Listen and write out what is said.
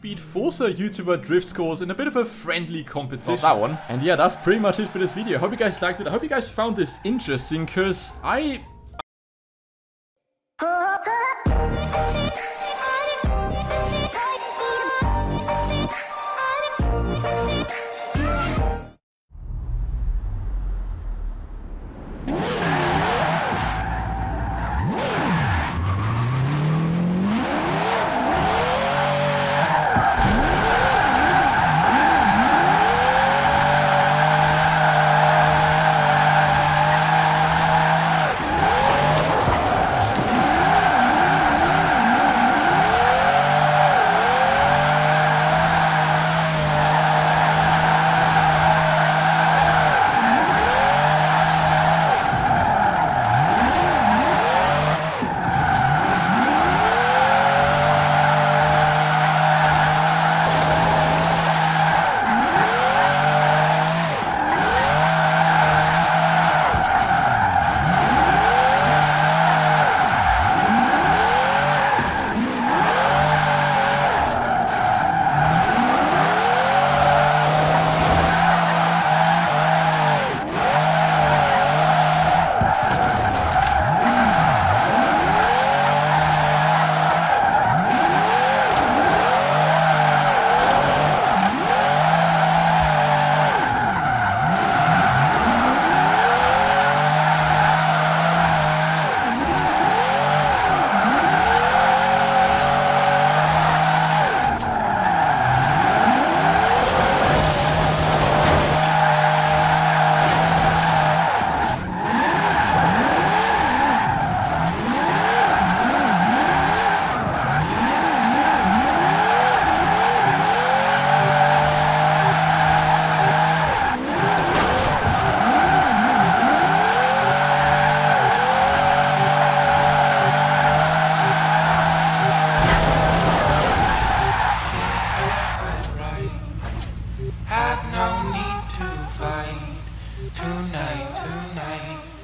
beat Forza YouTuber Drift Scores in a bit of a friendly competition. Not that one. And yeah, that's pretty much it for this video. I hope you guys liked it. I hope you guys found this interesting, because I No need to fight tonight, tonight.